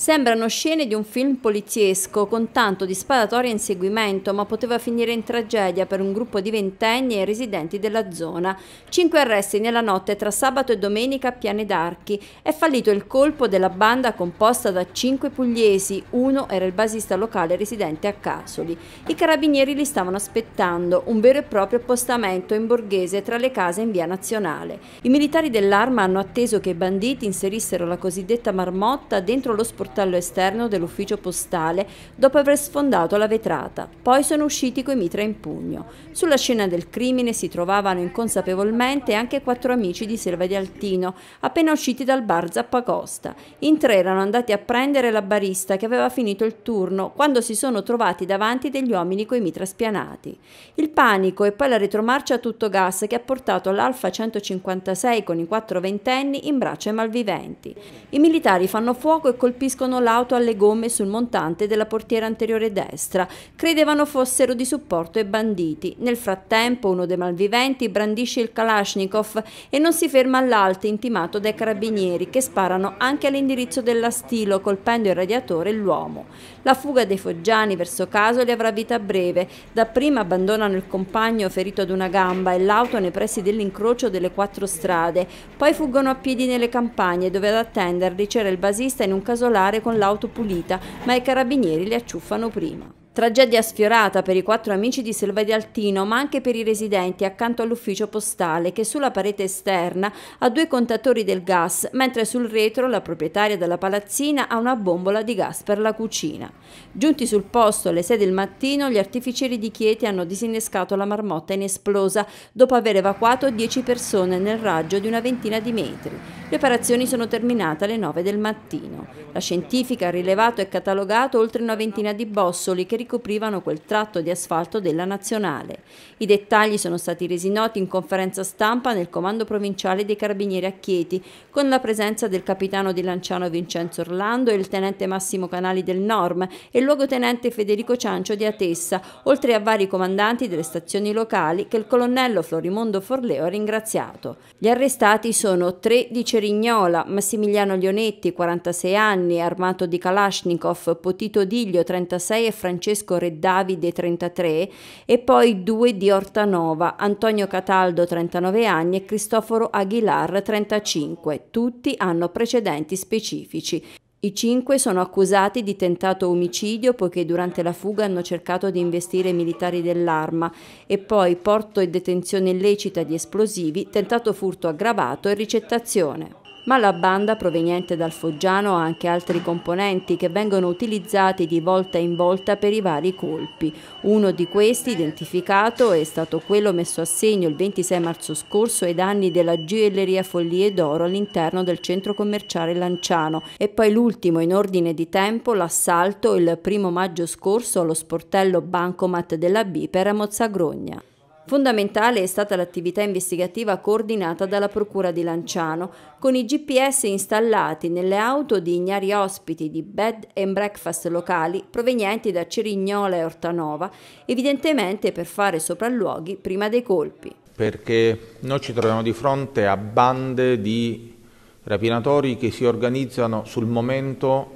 Sembrano scene di un film poliziesco con tanto di sparatoria e inseguimento, ma poteva finire in tragedia per un gruppo di ventenni e residenti della zona. Cinque arresti nella notte tra sabato e domenica a Piane d'Archi. È fallito il colpo della banda composta da cinque pugliesi, uno era il basista locale residente a Casoli. I carabinieri li stavano aspettando, un vero e proprio appostamento in borghese tra le case in via nazionale. I militari dell'arma hanno atteso che i banditi inserissero la cosiddetta marmotta dentro lo sportello sportello esterno dell'ufficio postale dopo aver sfondato la vetrata. Poi sono usciti coi mitra in pugno. Sulla scena del crimine si trovavano inconsapevolmente anche quattro amici di Selva di Altino, appena usciti dal bar Zappacosta. In tre erano andati a prendere la barista che aveva finito il turno quando si sono trovati davanti degli uomini coi mitra spianati. Il panico e poi la retromarcia a tutto gas che ha portato l'Alfa 156 con i quattro ventenni in braccio ai malviventi. I militari fanno fuoco e colpiscono colpiscono l'auto alle gomme sul montante della portiera anteriore destra. Credevano fossero di supporto ai banditi. Nel frattempo uno dei malviventi brandisce il Kalashnikov e non si ferma all'alto intimato dai carabinieri che sparano anche all'indirizzo dell'astilo colpendo il radiatore e l'uomo. La fuga dei foggiani verso Casoli avrà vita breve. Dapprima abbandonano il compagno ferito ad una gamba e l'auto nei pressi dell'incrocio delle quattro strade. Poi fuggono a piedi nelle campagne dove ad attenderli c'era il basista in un casolare entrare con l'auto pulita, ma i carabinieri li acciuffano prima. Tragedia sfiorata per i quattro amici di Selva di Altino, ma anche per i residenti accanto all'ufficio postale che sulla parete esterna ha due contatori del gas, mentre sul retro la proprietaria della palazzina ha una bombola di gas per la cucina. Giunti sul posto alle 6 del mattino, gli artificieri di Chieti hanno disinnescato la marmotta inesplosa dopo aver evacuato 10 persone nel raggio di una ventina di metri. Le operazioni sono terminate alle 9 del mattino. La scientifica ha rilevato e catalogato oltre una ventina di bossoli che ricoprivano quel tratto di asfalto della nazionale. I dettagli sono stati resi noti in conferenza stampa nel comando provinciale dei carabinieri a Chieti, con la presenza del capitano di Lanciano Vincenzo Orlando e il tenente Massimo Canali del Norm e il luogotenente Federico Ciancio di Atessa, oltre a vari comandanti delle stazioni locali che il colonnello Florimondo Forleo ha ringraziato. Gli arrestati sono tre di Cerignola, Massimiliano Lionetti, 46 anni, armato di Kalashnikov, Potito Diglio, 36 e Francesco Francesco Re Davide 33 e poi due di Ortanova, Antonio Cataldo 39 anni e Cristoforo Aguilar 35. Tutti hanno precedenti specifici. I cinque sono accusati di tentato omicidio poiché durante la fuga hanno cercato di investire i militari dell'arma e poi porto e detenzione illecita di esplosivi, tentato furto aggravato e ricettazione ma la banda proveniente dal Foggiano ha anche altri componenti che vengono utilizzati di volta in volta per i vari colpi. Uno di questi, identificato, è stato quello messo a segno il 26 marzo scorso ai danni della gioielleria Follie d'Oro all'interno del centro commerciale Lanciano e poi l'ultimo in ordine di tempo, l'assalto il primo maggio scorso allo sportello Bancomat della Biper a Mozzagrogna. Fondamentale è stata l'attività investigativa coordinata dalla Procura di Lanciano, con i GPS installati nelle auto di ignari ospiti di bed and breakfast locali provenienti da Cerignola e Ortanova, evidentemente per fare sopralluoghi prima dei colpi. Perché noi ci troviamo di fronte a bande di rapinatori che si organizzano sul momento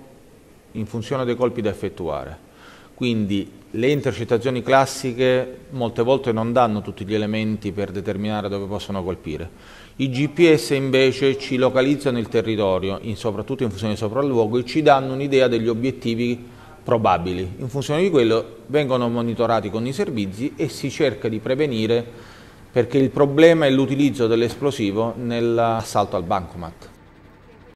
in funzione dei colpi da effettuare. Quindi le intercettazioni classiche molte volte non danno tutti gli elementi per determinare dove possono colpire. I GPS invece ci localizzano il territorio, in, soprattutto in funzione di sopralluogo, e ci danno un'idea degli obiettivi probabili. In funzione di quello vengono monitorati con i servizi e si cerca di prevenire perché il problema è l'utilizzo dell'esplosivo nell'assalto al bancomat.